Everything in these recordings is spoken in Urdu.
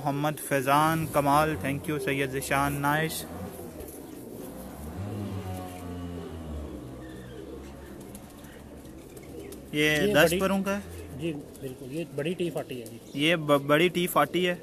Muhammad Faizan Kamal thank you Syed Zeeshan Naish. یہ دس پروں کا ہے؟ جی بالکل یہ بڑی ٹی فاٹی ہے جی۔ یہ بڑی ٹی فارٹی ہے؟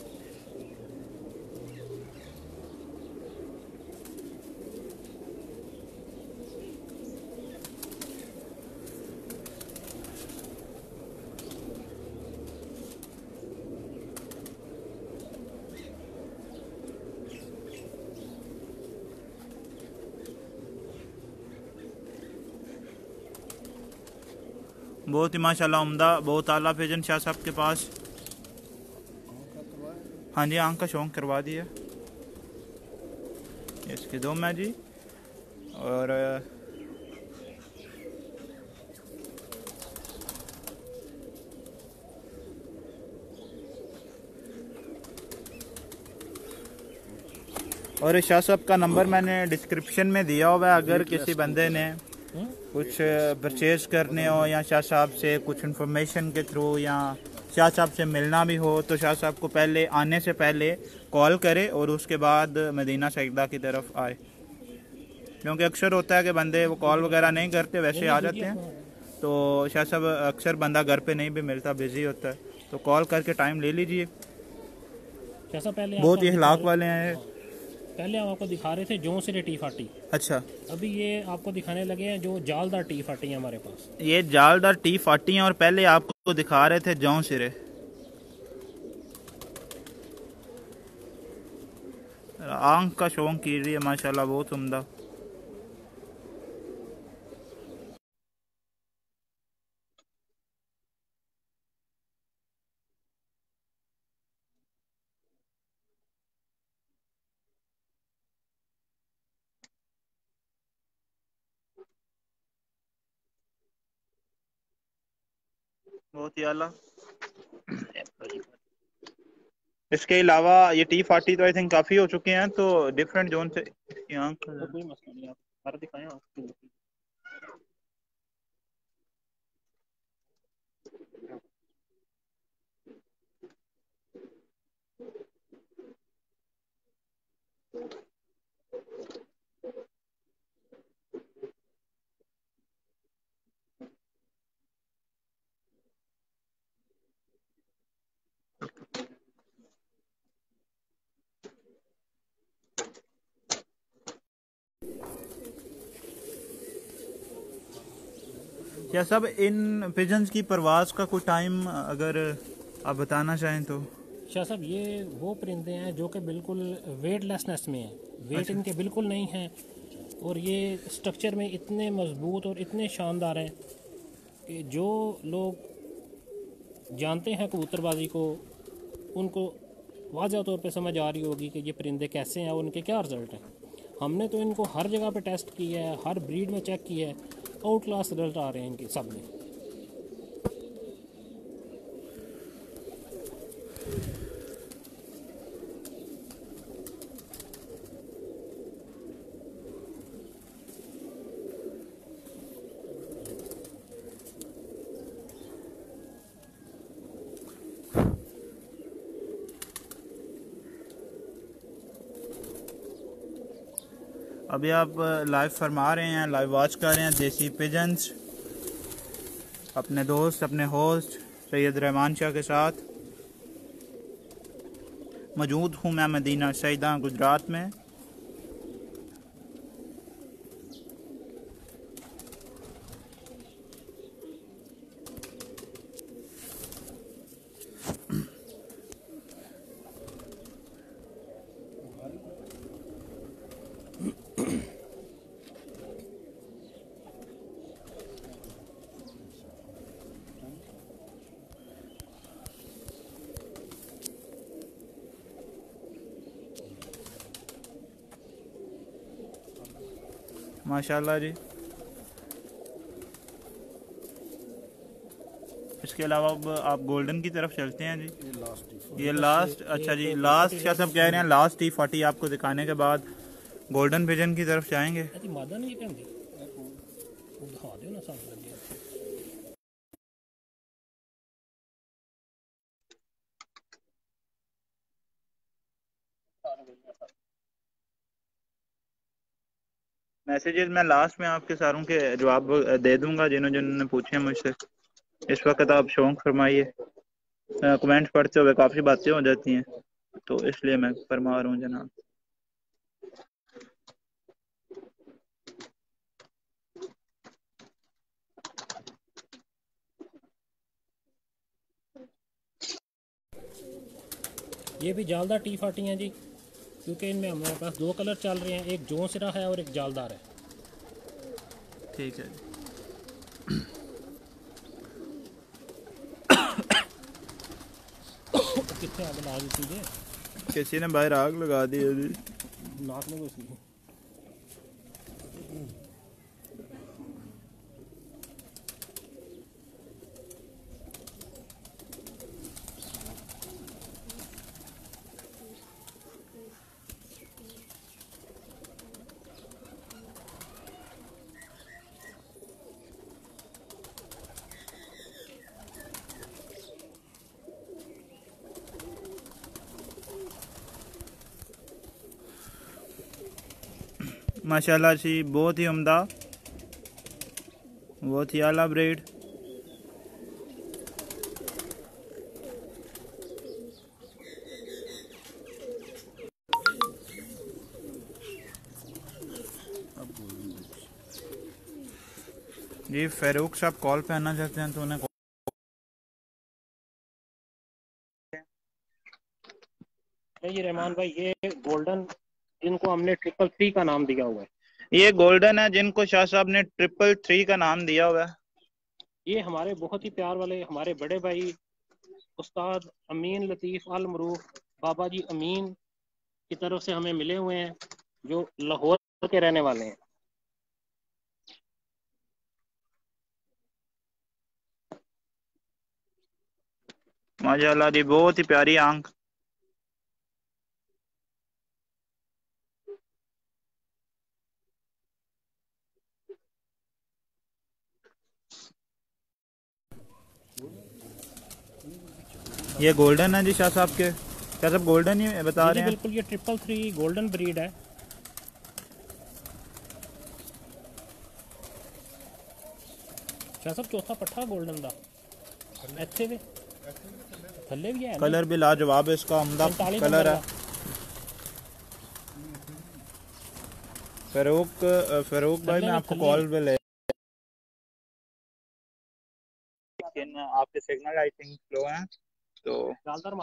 بہت ہی ماشاء اللہ عمدہ بہت اعلیٰ پیجن شاہ صاحب کے پاس۔ ہاں جی آنکھ کا شوق کروا دیا۔ اس کے دو میں جی۔ اور اور شاہ صاحب کا نمبر میں نے ڈسکرپشن میں دیا ہوا ہے اگر کسی بندے نے کچھ پرچیز کرنے ہو یا شاہ صاحب سے کچھ انفارمیشن کے تھرو یا شاہ صاحب سے ملنا بھی ہو تو شاہ صاحب کو پہلے آنے سے پہلے کال کرے اور اس کے بعد مدینہ سیدہ کی طرف آئے۔ کیونکہ اکثر ہوتا ہے کہ بندے وہ کال وغیرہ نہیں کرتے ویسے آ جاتے ہیں۔ تو شاہ صاحب اکثر بندہ گھر پہ نہیں بھی ملتا بزی ہوتا ہے۔ تو کال کر کے ٹائم لے لیجیے۔ بہت ہی ہلاک والے ہیں۔ پہلے ہم آپ کو دکھا رہے تھے جو سے ٹی فاٹی اچھا۔ ابھی یہ آپ کو دکھانے لگے ہیں جو جالدار ٹی فاٹی ہیں ہمارے پاس۔ یہ جالدار ٹی فارٹی ہیں اور پہلے آپ کو دکھا رہے تھے جون سرے آنکھ کا شوق کی رہی ہے ماشاءاللہ بہت عمدہ۔ بہت ہی اعلیٰ۔ اس کے علاوہ یہ ٹی فارٹی تو آئی تھنک کافی ہو چکے ہیں تو ڈفرینٹ زون سے کوئی مسئلہ نہیں آپ دکھائیں آپ۔ کو کیا سب ان پیجنز کی پرواز کا کوئی ٹائم اگر آپ بتانا چاہیں تو؟ شاہ صاحب یہ وہ پرندے ہیں جو کہ بالکل ویٹ لیسنس میں ہیں۔ ویٹ ان کے بالکل نہیں ہیں۔ اور یہ سٹرکچر میں اتنے مضبوط اور اتنے شاندار ہیں کہ جو لوگ جانتے ہیں کبوتر بازی کو ان کو واضح طور پہ سمجھ آ رہی ہوگی کہ یہ پرندے کیسے ہیں اور ان کے کیا رزلٹ ہیں۔ ہم نے تو ان کو ہر جگہ پہ ٹیسٹ کیا ہے ہر بریڈ میں چیک کیا ہے۔ آؤٹ کلاس رزلٹ آ رہے ہیں ان کے سب میں ابھی آپ لائیو فرما رہے ہیں، لائیو واچ کر رہے ہیں، دیسی پیجنز، اپنے دوست، اپنے ہوسٹ، سید رحمان شاہ کے ساتھ۔ موجود ہوں میں مدینہ سیدہ، گجرات میں۔ ماشاءاللہ جی۔ اس کے علاوہ اب آپ گولڈن کی طرف چلتے ہیں جی۔ یہ لاسٹ اچھا جی لاسٹ کیا سب کہہ رہے ہیں؟ لاسٹ ٹی فارٹی آپ کو دکھانے کے بعد گولڈن پیجن کی طرف جائیں گے اچھی مادہ نہیں ہے کہ وہ دکھا دو نا ساتھ لگے میسیجز میں لاسٹ میں آپ کے ساروں کے جواب دے دوں گا جنہوں جنہوں نے پوچھے مجھ سے۔ اس وقت آپ شوق فرمائیے۔ کمنٹ پڑھتے ہوئے کافی باتیں ہو جاتی ہیں۔ تو اس لیے میں فرما رہا ہوں جناب۔ یہ بھی جالدار ٹی فارٹی ہیں جی۔ کیونکہ ان میں ہمارے پاس دو کلر چل رہے ہیں ایک جو سرا ہے اور ایک جالدار ہے۔ ٹھیک ہے جی۔ کتنے آگ لگا دی چیزیں کسی نے باہر آگ لگا دی ہے جی۔ ناک میں کچھ نہیں ماشاء اللہ جی بہت ہی عمدہ، بہت ہی اعلیٰ بریڈ۔ جی فیروق صاحب کال پہ آنا چاہتے ہیں، تو انہیں یہ جی، رحمان بھائی، یہ گولڈن جن کو ہم نے ٹرپل تھری کا نام دیا ہوا ہے۔ یہ گولڈن ہے جن کو شاہ صاحب نے ٹرپل تھری کا نام دیا ہوا ہے۔ یہ ہمارے بہت ہی پیار والے ہمارے بڑے بھائی استاد امین لطیف المروف بابا جی امین کی طرف سے ہمیں ملے ہوئے ہیں جو لاہور کے رہنے والے ہیں۔ ماشاء اللہ جی بہت ہی پیاری آنکھ۔ یہ گولڈن ہے جی شاہ صاحب کے؟ شاہ صاحب گولڈن ہی بتا رہے ہیں۔ بالکل یہ ٹرپل تھری گولڈن بریڈ ہے۔ شاہ صاحب چوتھا پٹھا گولڈن دا۔ ایتھے بھی۔ تھلے بھی ہے۔ کلر بھی لاجواب ہے اس کا عمدہ کلر ہے۔ فروق فروق بھائی میں آپ کو کال بھی۔ لے آپ کے سگنل آئی تھنک سلو ہیں۔ تو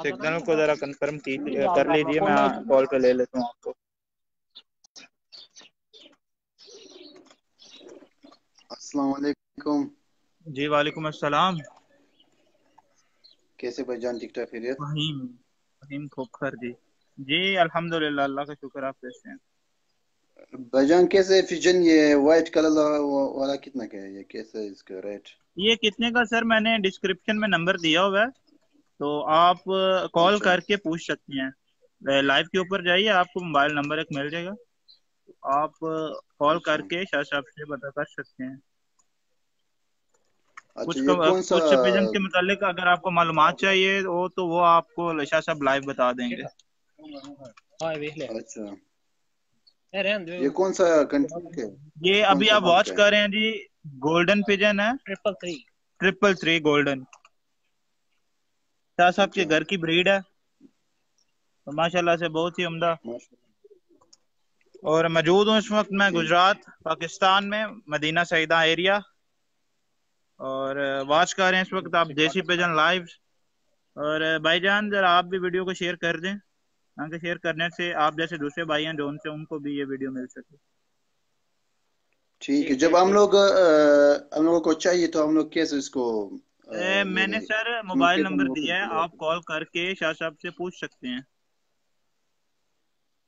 سگنل کو ذرا کنفرم کر لیجیے میں کال پہ لے لیتا ہوں آپ کو۔ السلام علیکم۔ جی وعلیکم السلام۔ کیسے بھائی جان ٹھیک ٹھاک خیریت؟ فہیم فہیم کھوکھر جی۔ جی الحمدللہ اللہ کا شکر آپ کیسے ہیں؟ بھائی جان کیسے فیجن یہ وائٹ کلر والا کتنا کا ہے؟ یہ کیسے اس کا ریٹ؟ یہ کتنے کا سر؟ میں نے ڈسکرپشن میں نمبر دیا ہوا ہے۔ تو آپ کال۔ کر کے پوچھ سکتے ہیں۔ لائیو کے اوپر جائیے آپ کو موبائل نمبر ایک مل جائے گا۔ آپ کال کر۔ کے شاہ صاحب سے پتہ کر سکتے ہیں۔ کچھ اچھا کچھ پیجن کے متعلق اگر آپ کو معلومات چاہیے ہو تو وہ آپ کو شاہ صاحب لائیو بتا دیں گے۔ لے اچھا۔ یہ کون سا یہ ابھی آپ واچ کر رہے ہیں جی گولڈن پیجن ہے۔ Triple three triple three golden Shah صاحب کے گھر کی بریڈ ہے۔ ماشاء اللہ سے بہت ہی عمدہ۔ اور موجود ہوں اس وقت میں گجرات پاکستان میں مدینہ سعیدہ ایریا۔ اور واچ کر رہے ہیں اس وقت آپ دیسی پیجن لائیو اور بھائی جان ذرا آپ بھی ویڈیو کو شیئر کر دیں۔ تاکہ شیئر کرنے سے آپ جیسے دوسرے بھائی ہیں جو ان سے ان کو بھی یہ ویڈیو مل سکے۔ ٹھیک ہے جب ہم لوگ ہم لوگوں کو چاہیے تو ہم لوگ کیسے اس کو میں نے سر موبائل نمبر دیا ہے آپ کال کر کے شاہ صاحب سے پوچھ سکتے ہیں۔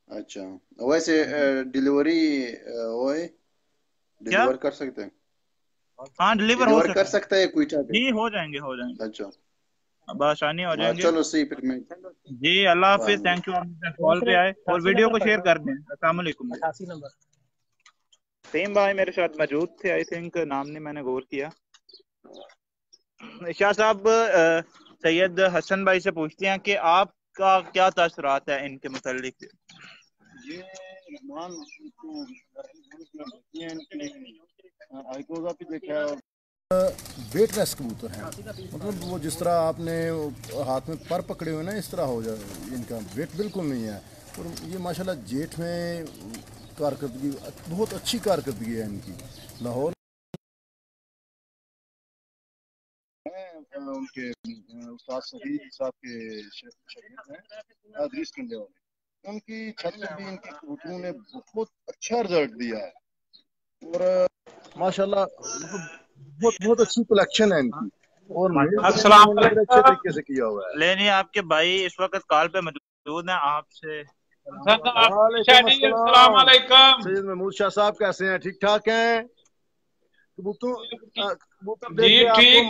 اچھا ویسے ڈیلیوری ہوئے؟ ڈیلیور کر سکتے ہیں؟ ہاں ڈلیور ہو کر سکتا ہے کوئی چاہتے جی ہو جائیں گے ہو جائیں گے۔ اچھا۔ بآسانی ہو جائیں گے۔ چلو صحیح پھر میں۔ جی اللہ حافظ تھینک یو کال پہ آئے اور ویڈیو کو شیئر کر دیں۔ السلام علیکم۔ اٹھاسی نمبر۔ سیم بھائی میرے ساتھ موجود تھے آئی تھنک نام نے میں نے غور کیا۔ شاہ صاحب سید حسن بھائی سے پوچھتے ہیں کہ آپ کا کیا تاثرات ہے ان کے متعلق؟ یہ رحمان ویٹ لیس کبوتر ہیں۔ مطلب وہ جس طرح آپ نے ہاتھ میں پر پکڑے ہوئے نا اس طرح ہو جائے ان کا ویٹ بالکل نہیں ہے۔ اور یہ ماشاءاللہ جیٹھ میں کارکردگی بہت اچھی کارکردگی ہے ان کی۔ لاہور کے استاد صاحب کے شریف ہیں ادریس کنڈے والے ان کی چھت میں بھی ان کی کبوتروں نے بہت اچھا رزلٹ دیا ہے اور ماشاءاللہ بہت بہت اچھی کلیکشن ہے ان کی اور السلام اچھے طریقے سے کیا ہوا ہے لینی آپ کے بھائی اس وقت کال پہ موجود ہیں آپ سے السلام علیکم سید محمود شاہ صاحب کیسے ہیں ٹھیک ٹھاک ہیں جی، جی،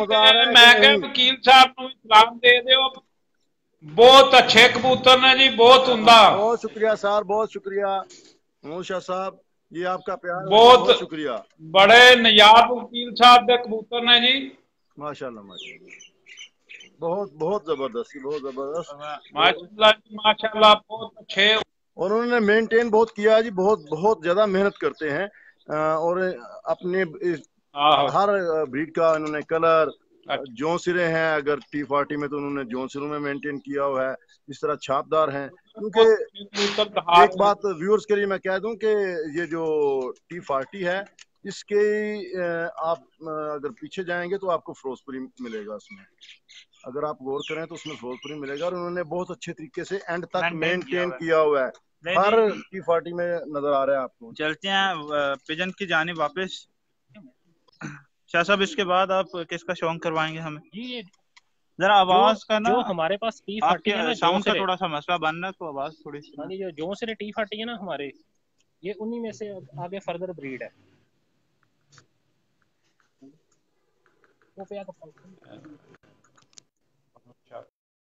بہت اچھے کبوتر نے جی بہت عمدہ۔ بہت شکریہ سر بہت شکریہ۔ موشا صاحب یہ آپ کا پیار بہت شکریہ۔ بڑے نیاب وکیل صاحب دے کبوتر نے جی۔ ماشاءاللہ ماشاءاللہ بہت بہت زبردست بہت زبردست۔ ماشاءاللہ جی، ماشاءاللہ بہت اچھے۔ انہوں نے مینٹین بہت کیا جی بہت بہت زیادہ محنت کرتے ہیں۔ اور اپنے ہر بریڈ کا انہوں نے کلر جون سرے ہیں اگر ٹی فارٹی میں تو انہوں نے جون سروں میں مینٹین کیا ہوا ہے اس طرح چھاپدار ہیں۔ کیونکہ ایک بات ویورز کے لیے میں کہہ دوں کہ یہ جو ٹی فارٹی ہے اس کے آپ اگر پیچھے جائیں گے تو آپ کو فروز فروزپوری ملے گا اس میں۔ اگر آپ غور کریں تو اس میں فروز فروزپوری ملے گا اور انہوں نے بہت اچھے طریقے سے اینڈ تک مینٹین کیا ہوا ہے۔ ہر ٹی فارٹی میں نظر آ رہا ہے آپ کو۔ چلتے ہیں پیجن کی جانب واپس۔ شاہ صاحب اس کے بعد آپ کس کا شوق کروائیں گے ہمیں؟ جی یہ ذرا آواز کا نا جو ہمارے پاس ٹی فارٹی ہے نا ساؤنڈ کا تھوڑا سا مسئلہ بن رہا ہے تو آواز تھوڑی سی۔ جی جو جو سے ٹی فارٹی ہے نا ہمارے یہ انہی میں سے آگے فردر بریڈ ہے۔ وہ پہ آ کے